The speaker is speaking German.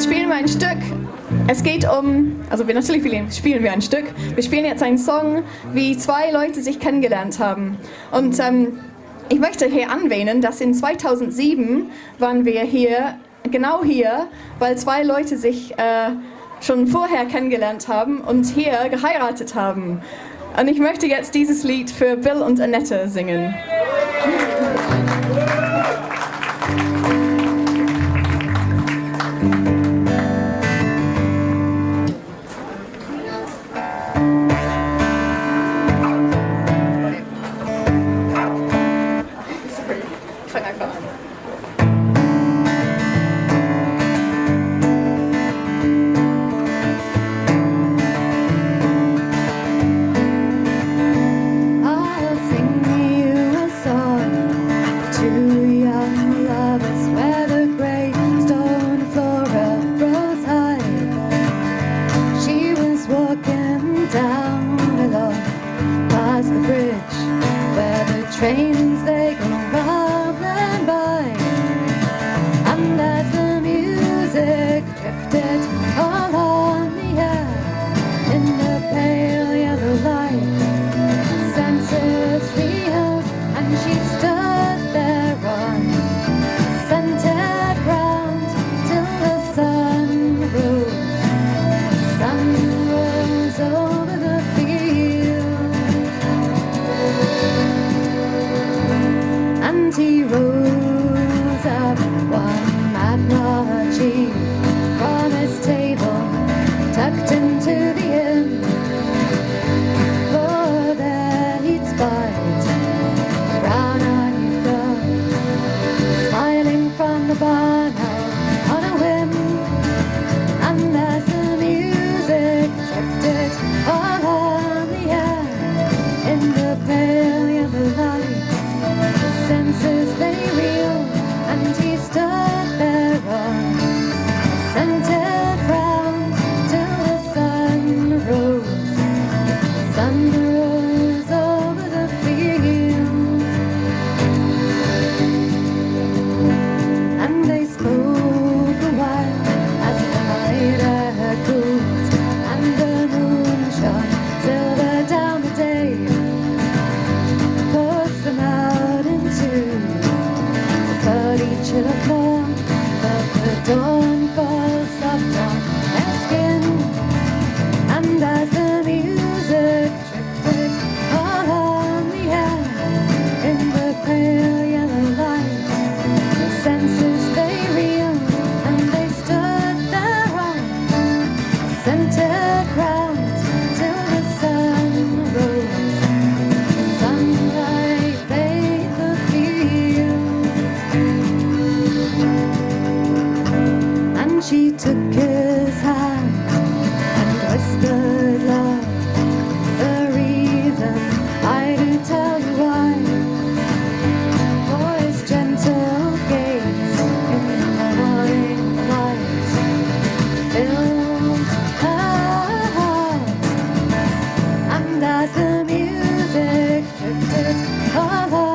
Jetzt spielen wir ein Stück. Es geht um, also wir natürlich spielen wir ein Stück. Wir spielen jetzt einen Song, wie zwei Leute sich kennengelernt haben. Und ähm, ich möchte hier anwähnen, dass in 2007 waren wir hier, genau hier, weil zwei Leute sich äh, schon vorher kennengelernt haben und hier geheiratet haben. Und ich möchte jetzt dieses Lied für Bill und Annette singen. train by as the music drifted along.